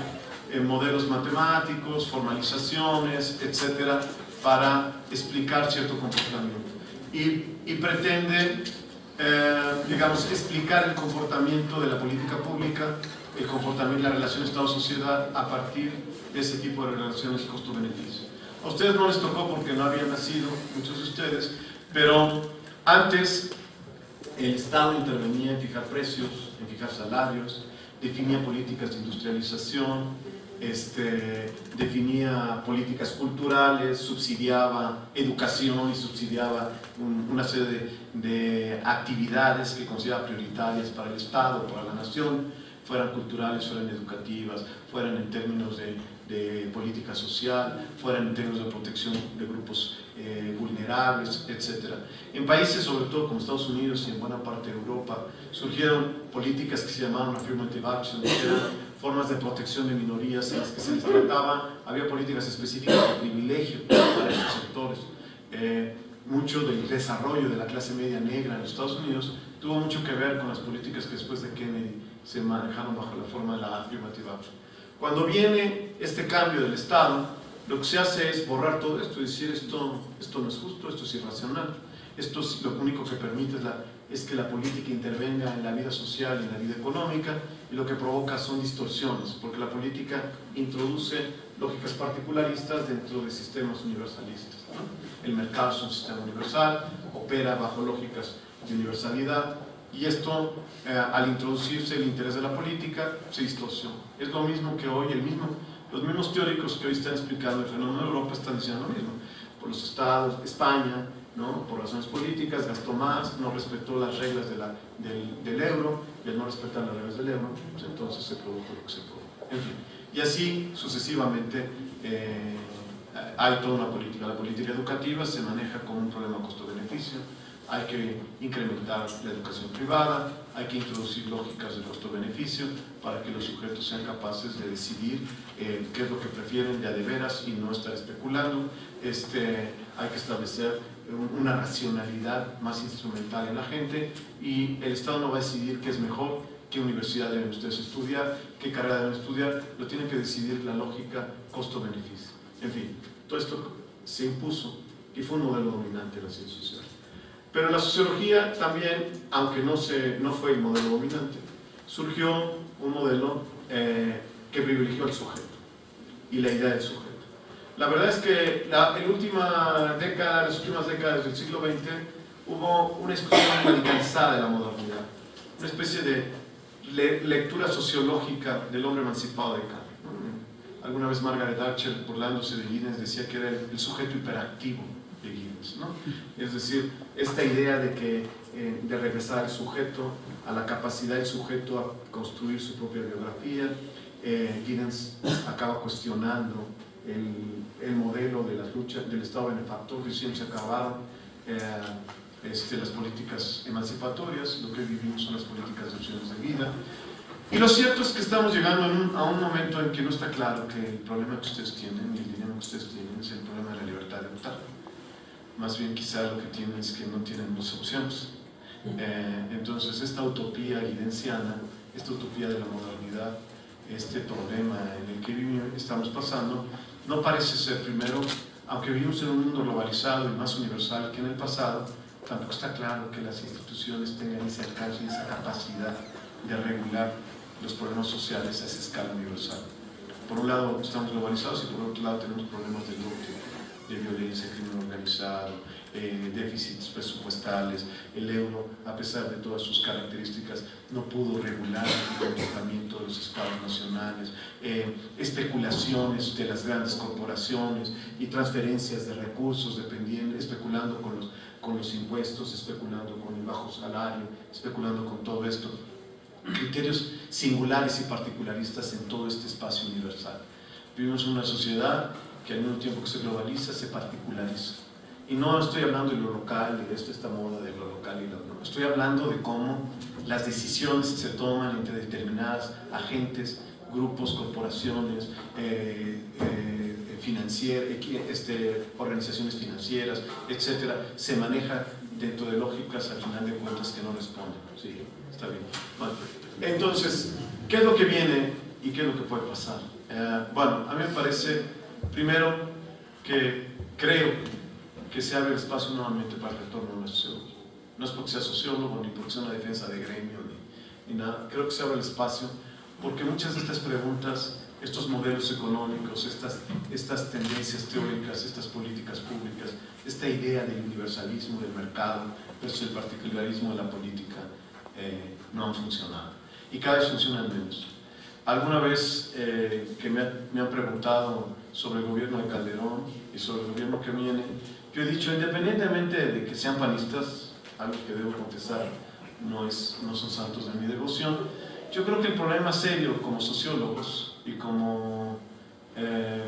modelos matemáticos, formalizaciones, etcétera, para explicar cierto comportamiento. Y, pretende, eh, digamos, explicar el comportamiento de la política pública, el comportamiento, la relación Estado-sociedad a partir de ese tipo de relaciones costo-beneficio. A ustedes no les tocó porque no habían nacido, muchos de ustedes, pero antes el Estado intervenía en fijar precios, en fijar salarios, definía políticas de industrialización, este, definía políticas culturales, subsidiaba educación y subsidiaba una serie de, actividades que consideraba prioritarias para el Estado, para la nación, fueran culturales, fueran educativas, fueran en términos de, política social, fueran en términos de protección de grupos eh, vulnerables, etc. En países, sobre todo como Estados Unidos y en buena parte de Europa, surgieron políticas que se llamaban affirmative action, que eran formas de protección de minorías en las que se les trataba, había políticas específicas de privilegio para esos sectores. Eh, mucho del desarrollo de la clase media negra en los Estados Unidos tuvo mucho que ver con las políticas que después de Kennedy se manejaron bajo la forma de la afirmativa Cuando viene este cambio del Estado, lo que se hace es borrar todo esto y decir esto, esto no es justo, esto es irracional, esto es, lo único que permite es, la, es que la política intervenga en la vida social y en la vida económica y lo que provoca son distorsiones, porque la política introduce lógicas particularistas dentro de sistemas universalistas. El mercado es un sistema universal, opera bajo lógicas de universalidad y esto, eh, al introducirse el interés de la política, se distorsiona. Es lo mismo que hoy, el mismo, los mismos teóricos que hoy están explicando el fenómeno de Europa están diciendo lo mismo. Por los estados, España, por razones políticas, gastó más, no respetó las reglas del, euro, y al no respetar las reglas del euro, pues entonces se produjo lo que se produjo. En fin, y así sucesivamente eh, hay toda una política. La política educativa se maneja como un problema costo-beneficio, hay que incrementar la educación privada, hay que introducir lógicas de costo-beneficio para que los sujetos sean capaces de decidir eh, qué es lo que prefieren de a de veras y no estar especulando. Este, hay que establecer una racionalidad más instrumental en la gente y el Estado no va a decidir qué es mejor, qué universidad deben ustedes estudiar, qué carrera deben estudiar, lo tiene que decidir la lógica costo-beneficio. En fin, todo esto se impuso y fue un modelo dominante de la ciencia social. Pero la sociología también, aunque no, se, no fue el modelo dominante, surgió un modelo eh, que privilegió al sujeto y la idea del sujeto. La verdad es que la, en última década, las últimas décadas del siglo XX hubo una exclusión radicalizada de la modernidad, una especie de lectura sociológica del hombre emancipado de Kant. Alguna vez Margaret Thatcher, burlándose de Giddens, decía que era el, sujeto hiperactivo Es decir, esta idea de, que, eh, de regresar al sujeto, a la capacidad del sujeto a construir su propia biografía, eh, Giddens acaba cuestionando el, el, modelo de las luchas del Estado benefactor, recién se acabaron eh, este, las políticas emancipatorias, lo que vivimos son las políticas de opciones de vida. Y lo cierto es que estamos llegando a un, momento en que no está claro que el problema que ustedes tienen y el dinero que ustedes tienen es el problema de la libertad de optar. Más bien quizá lo que tienen es que no tienen dos opciones. Eh, entonces esta utopía evidenciana, esta utopía de la modernidad, este problema en el que estamos pasando, no parece ser primero, aunque vivimos en un mundo globalizado y más universal que en el pasado, tampoco está claro que las instituciones tengan ese alcance y esa capacidad de regular los problemas sociales a esa escala universal. Por un lado estamos globalizados y por otro lado tenemos problemas de luto, de violencia, crimen organizado, eh, déficits presupuestales. El euro, a pesar de todas sus características, no pudo regular el comportamiento de los estados nacionales, eh, especulaciones de las grandes corporaciones y transferencias de recursos dependiendo, especulando con los, con los impuestos, especulando con el bajo salario, especulando con todo esto. Criterios singulares y particularistas en todo este espacio universal. Vivimos en una sociedad que al mismo tiempo que se globaliza, se particulariza y no estoy hablando de lo local, de esto, esta moda de lo local y lo no. Estoy hablando de cómo las decisiones se toman entre determinadas agentes, grupos, corporaciones, eh, eh, financieras, este, organizaciones financieras, etcétera, se maneja dentro de lógicas al final de cuentas que no responden. Sí, está bien. entonces, ¿qué es lo que viene y qué es lo que puede pasar? Eh, bueno, a mí me parece, primero, que creo que se abre el espacio nuevamente para el retorno a la sociología. No es porque sea sociólogo, ni porque sea una defensa de gremio, ni, nada. Creo que se abre el espacio porque muchas de estas preguntas, estos modelos económicos, estas, estas tendencias teóricas, estas políticas públicas, esta idea del universalismo del mercado versus el particularismo de la política, eh, no han funcionado. Y cada vez funcionan menos. Alguna vez eh, que me, me han preguntado sobre el gobierno de Calderón y sobre el gobierno que viene, yo he dicho, independientemente de que sean panistas, algo que debo contestar, no, es, no son santos de mi devoción, yo creo que el problema serio como sociólogos y como eh,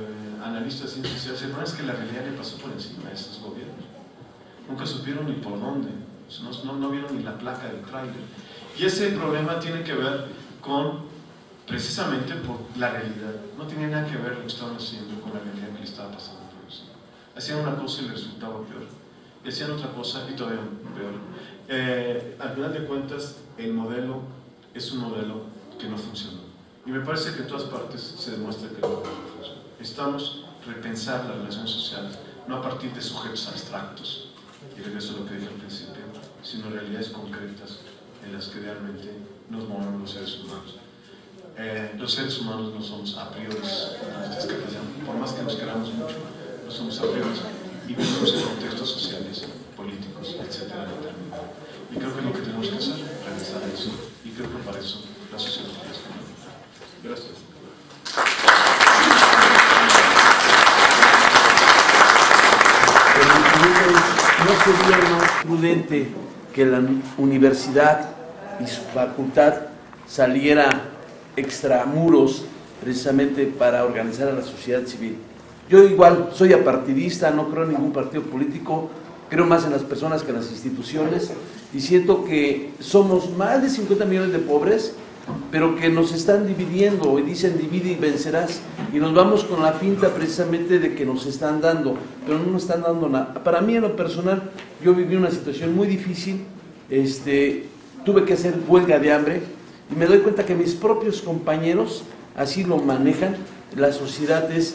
analistas de ciencias sociales, el problema es que la realidad le pasó por encima a estos gobiernos. Nunca supieron ni por dónde, no, no vieron ni la placa del tráiler. Y ese problema tiene que ver con, precisamente por la realidad. No tiene nada que ver lo que estaban haciendo con la realidad que estaba pasando hacían una cosa y les resultaba peor, y hacían otra cosa y todavía peor. Eh, al final de cuentas, el modelo es un modelo que no funcionó. Y me parece que en todas partes se demuestra que no funciona. Necesitamos repensar las relaciones sociales, no a partir de sujetos abstractos, y regreso a lo que dije al principio, sino realidades concretas en las que realmente nos movemos los seres humanos. Eh, los seres humanos no somos a priori por más que nos queramos mucho, somos ateos y vivimos en contextos sociales, políticos, etcétera, Y creo que es lo que tenemos que hacer, realizar eso. Y creo que para eso la sociología es fundamental. Gracias. ¿No sería más prudente que la universidad y su facultad saliera extramuros precisamente para organizar a la sociedad civil? Yo igual soy apartidista, no creo en ningún partido político, creo más en las personas que en las instituciones y siento que somos más de 50 millones de pobres, pero que nos están dividiendo y dicen divide y vencerás y nos vamos con la finta precisamente de que nos están dando, pero no nos están dando nada. Para mí en lo personal, yo viví una situación muy difícil, este, tuve que hacer huelga de hambre y me doy cuenta que mis propios compañeros así lo manejan, la sociedad es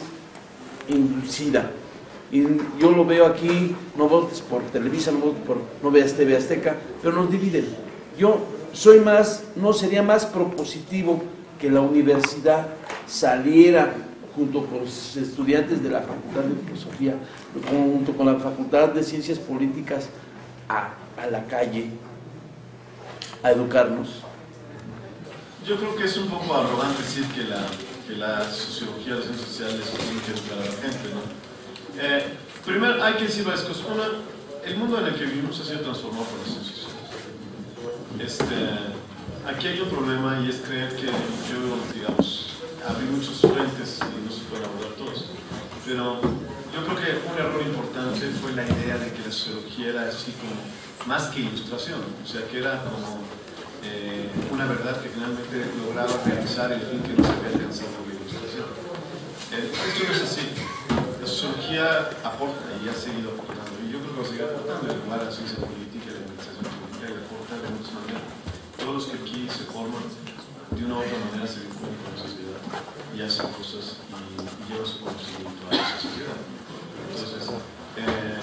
inducida. Y yo lo veo aquí, no votes por Televisa, no votes por, no veas TV Azteca, pero nos dividen. Yo soy más, no sería más propositivo que la universidad saliera junto con los estudiantes de la Facultad de Filosofía, junto con la Facultad de Ciencias Políticas, a, a la calle, a educarnos. Yo creo que es un poco arrogante decir que la, que la sociología, las ciencias sociales tienen que educar a la gente, ¿no? Eh, primero hay que decir varias cosas. Una, el mundo en el que vivimos ha sido transformado por las ciencias sociales. Este, aquí hay un problema y es creer que yo, digamos, abrí muchos frentes y no se pueden abordar todos. Pero yo creo que un error importante fue la idea de que la sociología era así como más que ilustración, o sea, que era como eh, una verdad que finalmente lograba realizar el fin que no se había alcanzado por la ilustración. Eh, esto no es así. La sociología aporta y ha seguido aportando, y yo creo que va aportando, igual a la ciencia política, la administración política, y aporta de muchas maneras. Todos los que aquí se forman, de una u otra manera se vinculan con la sociedad y hacen cosas y, y llevan su conocimiento a esa sociedad. Entonces, eh,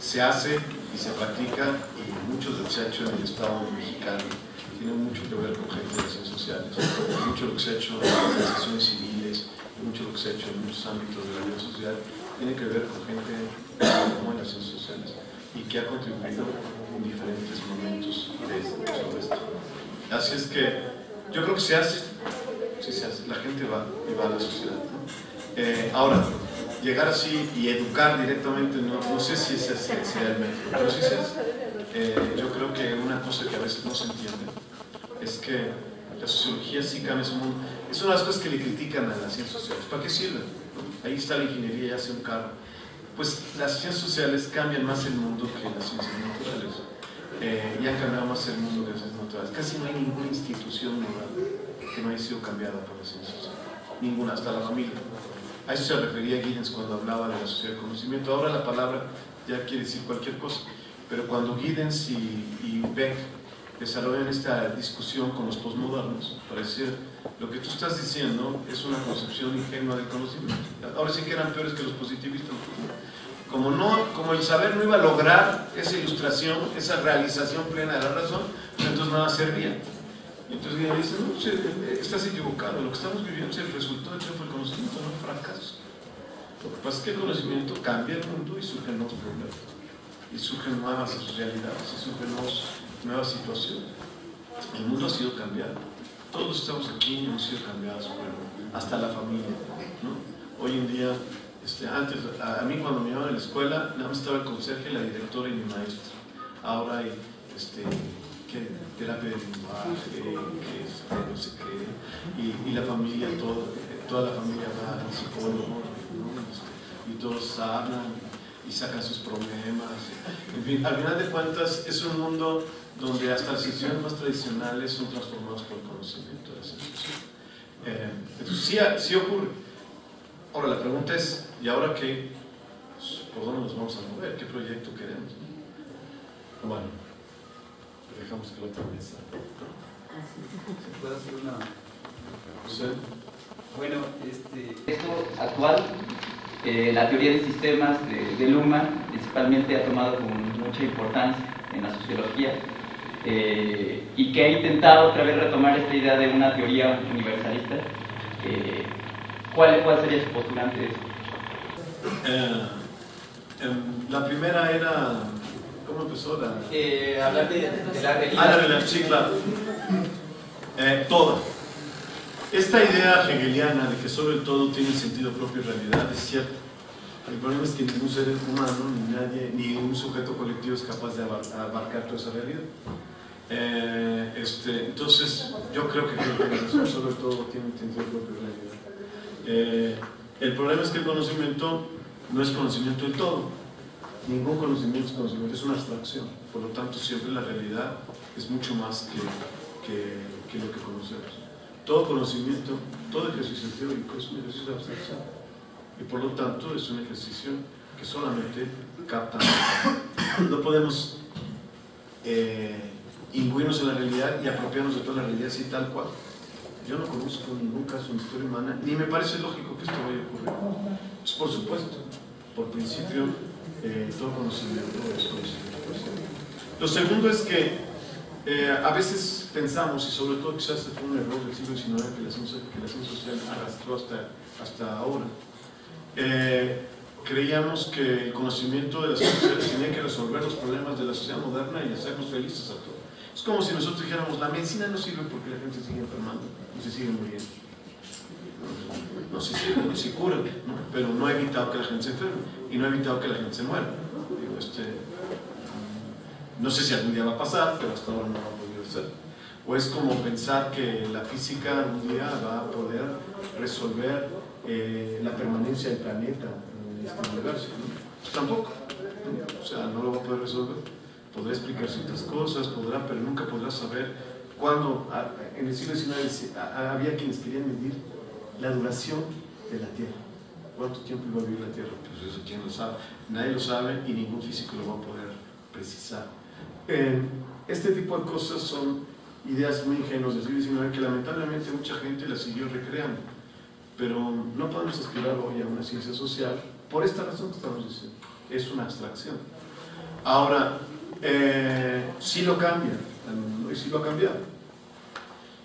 se hace y se practica y mucho de lo que se ha hecho en el Estado mexicano tiene mucho que ver con gente de ciencias sociales, mucho lo que se ha hecho en organizaciones civiles, mucho lo que se ha hecho en muchos ámbitos de la vida social tiene que ver con gente como en las ciencias sociales y que ha contribuido en diferentes momentos de todo esto. Así es que yo creo que se hace, sí se hace, la gente va y va a la sociedad. Eh, ahora, llegar así y educar directamente, no, sé si ese sea el método, pero sí se yo creo que una cosa que a veces no se entiende es que la sociología sí cambia su mundo. Es una de las cosas que le critican a las ciencias sociales. ¿Para qué sirven? Ahí está la ingeniería y hace un carro. Pues las ciencias sociales cambian más el mundo que las ciencias naturales. Eh, y han cambiado más el mundo que las ciencias naturales. Casi no hay ninguna institución moral que no haya sido cambiada por las ciencias sociales. Ninguna, hasta la familia. A eso se refería Giddens cuando hablaba de la sociedad del conocimiento. Ahora la palabra ya quiere decir cualquier cosa. Pero cuando Giddens y, y Beck desarrollan esta discusión con los postmodernos, para decir, lo que tú estás diciendo es una concepción ingenua del conocimiento. Ahora sí que eran peores que los positivistas. Como, no, como el saber no iba a lograr esa ilustración, esa realización plena de la razón, pues entonces nada servía. Entonces ella dice, no, sí, estás equivocado, lo que estamos viviendo es el resultado del triunfo del conocimiento, no fracaso. Lo que pasa es que el conocimiento cambia el mundo y surgen nuevos problemas, y surgen nuevas realidades, y surgen nuevos, nuevas situaciones. El mundo ha sido cambiado. Todos estamos aquí y hemos sido cambiados hasta la familia. ¿no? Hoy en día, este, antes, a, mí cuando me iban a la escuela, nada más estaba el conserje, la directora y mi maestra. Ahora hay este, que terapia de lenguaje, que es, no sé qué, y, y, la familia, todo, toda la familia va al psicólogo, este, y todos hablan y sacan sus problemas. En fin, al final de cuentas es un mundo donde hasta las instituciones más tradicionales son transformadas por el conocimiento de esa institución. Eh, entonces sí, sí, ocurre. Ahora la pregunta es, ¿y ahora qué? ¿Por dónde nos vamos a mover? ¿Qué proyecto queremos? Bueno, dejamos que la otra mesa. ¿Se puede hacer una.? Sí. Bueno, este. Esto actual, eh, la teoría de sistemas de, de Luhmann, principalmente ha tomado con mucha importancia en la sociología eh, y que ha intentado otra vez retomar esta idea de una teoría universalista. Eh, ¿cuál, ¿Cuál sería su postura ante eso? la primera era ¿Cómo empezó la...? Eh, hablar de, de, la realidad. Ah, la realidad, sí, claro. Eh, toda. Esta idea hegeliana de que solo el todo tiene sentido propio y realidad es cierto. El problema es que ningún ser humano, ni nadie, ni un sujeto colectivo es capaz de abarcar toda esa realidad. Eh, este, entonces, yo creo que solo el todo tiene sentido propio y realidad. Eh, el problema es que el conocimiento no es conocimiento del todo ningún conocimiento es conocimiento, es una abstracción. Por lo tanto, siempre la realidad es mucho más que lo que conocemos. Todo conocimiento, todo ejercicio teórico es un ejercicio de abstracción. Y por lo tanto, es un ejercicio que solamente capta. No podemos eh, imbuirnos en la realidad y apropiarnos de toda la realidad así tal cual. Yo no conozco ningún caso en historia humana, ni me parece lógico que esto vaya a ocurrir. Pues por supuesto, por principio, eh, todo conocimiento es conocimiento. Lo segundo es que eh, a veces pensamos, y sobre todo quizás este fue un error del siglo XIX que la ciencia, social arrastró hasta, ahora, eh, creíamos que el conocimiento de las sociales tenía que resolver los problemas de la sociedad moderna y hacernos felices a todos. Es como si nosotros dijéramos, la medicina no sirve porque la gente sigue enfermando y se sigue muriendo. No, se sirve, no se cura, ¿no? pero no ha evitado que la gente se enferme y no ha evitado que la gente se muera. Este, no sé si algún día va a pasar, pero hasta ahora no ha podido hacer. O es como pensar que la física algún día va a poder resolver eh, la permanencia del planeta en este universo. ¿no? Tampoco. O sea, no lo va a poder resolver. Podrá explicar ciertas cosas, podrá, pero nunca podrá saber cuándo. En el siglo XIX había quienes querían medir la duración de la Tierra. ¿Cuánto tiempo iba a vivir la Tierra? Pues eso quién lo sabe. Nadie lo sabe y ningún físico lo va a poder precisar. Eh, este tipo de cosas son ideas muy ingenuas del siglo que lamentablemente mucha gente las siguió recreando. Pero no podemos aspirar hoy a una ciencia social por esta razón que estamos diciendo. Es una abstracción. Ahora, eh, sí lo cambia, y sí lo ha cambiado.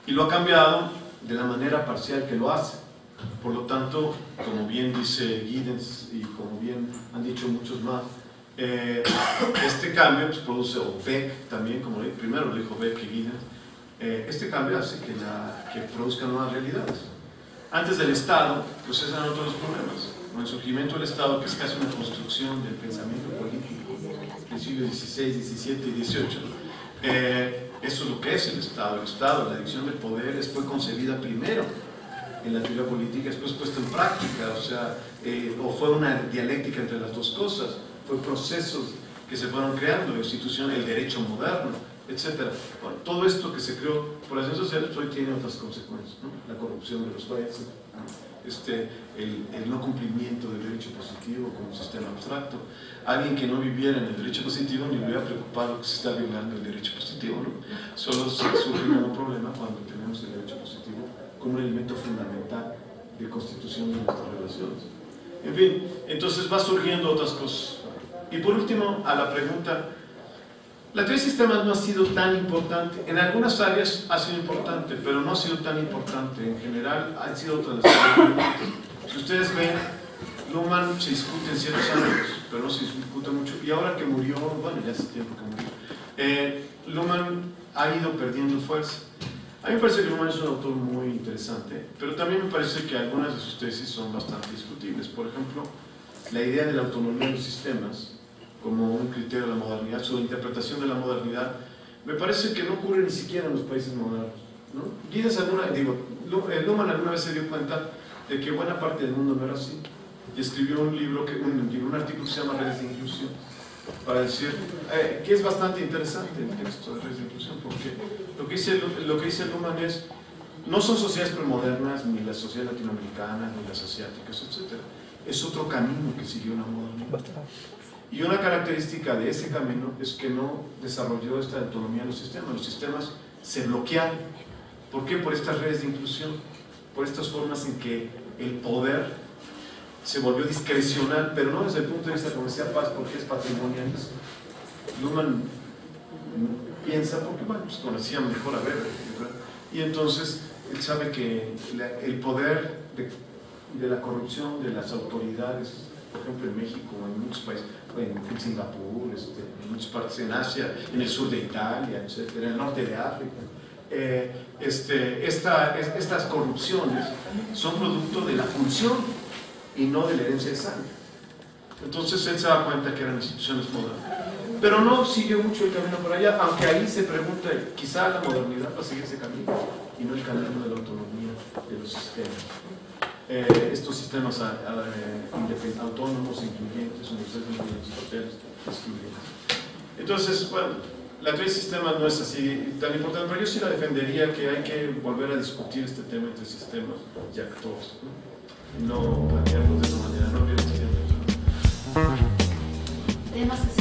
Y lo ha cambiado de la manera parcial que lo hace. Por lo tanto, como bien dice Giddens y como bien han dicho muchos más, eh, este cambio pues, produce, o Beck también, como primero lo dijo Beck y Giddens, eh, este cambio hace que, la, que produzca nuevas realidades. Antes del Estado, pues esos eran otros problemas. Con el surgimiento del Estado, que es casi una construcción del pensamiento político del siglo XVI, XVII y XVIII, eh, eso es lo que es el Estado. El Estado, la división del poder, fue concebida primero en la teoría política, después puesta en práctica, o sea, eh, o fue una dialéctica entre las dos cosas, fue procesos que se fueron creando, la institución, el derecho moderno, etc. Bueno, todo esto que se creó por las ciencias sociales hoy tiene otras consecuencias, ¿no? la corrupción de los jueces, este, el, el, no cumplimiento del derecho positivo como sistema abstracto. Alguien que no viviera en el derecho positivo ni hubiera preocupado que se está violando el derecho positivo. ¿no? Solo surge un problema cuando tenemos el derecho positivo como un elemento fundamental de constitución de nuestras relaciones. En fin, entonces va surgiendo otras cosas. Y por último, a la pregunta, la teoría de sistemas no ha sido tan importante. En algunas áreas ha sido importante, pero no ha sido tan importante. En general, han sido otras Si ustedes ven, Luhmann se discute en ciertos ámbitos, pero no se discute mucho. Y ahora que murió, bueno, ya hace tiempo que murió, eh, Luhmann ha ido perdiendo fuerza. A mí me parece que Luhmann es un autor muy interesante, pero también me parece que algunas de sus tesis son bastante discutibles. Por ejemplo, la idea de la autonomía de los sistemas como un criterio de la modernidad, su interpretación de la modernidad, me parece que no ocurre ni siquiera en los países modernos. ¿no? Giddens alguna, digo, Luhmann alguna vez se dio cuenta de que buena parte del mundo no era así y escribió un libro, que, un, un artículo que se llama Redes de Inclusión para decir eh, que es bastante interesante el texto de redes de inclusión porque lo que dice, lo que dice Luhmann es no son sociedades premodernas ni las sociedades latinoamericanas ni las asiáticas, etc. Es otro camino que siguió la modernidad. Y una característica de ese camino es que no desarrolló esta autonomía en los sistemas. Los sistemas se bloquearon. ¿Por qué? Por estas redes de inclusión, por estas formas en que el poder se volvió discrecional, pero no desde el punto de vista, como decía Paz, porque es patrimonial. Luhmann piensa, porque bueno, pues conocía mejor a Weber, y entonces él sabe que el poder de, de la corrupción de las autoridades, por ejemplo en México en muchos países, en Singapur, este, en muchas partes en Asia, en el sur de Italia, etc., en el norte de África. Eh, este, esta, es, estas corrupciones son producto de la función y no de la herencia de sangre. Entonces él se da cuenta que eran instituciones modernas. Pero no siguió mucho el camino por allá, aunque ahí se pregunta, quizá la modernidad va a seguir ese camino y no el camino de la autonomía de los sistemas. Eh, estos sistemas a, a, eh, autónomos, incluyentes, universidades, hoteles, excluyentes. Entonces, bueno, la teoría de sistemas no es así tan importante, pero yo sí la defendería que hay que volver a discutir este tema entre sistemas y actores. ¿no? no plantearlo de esa manera, no siempre. Temas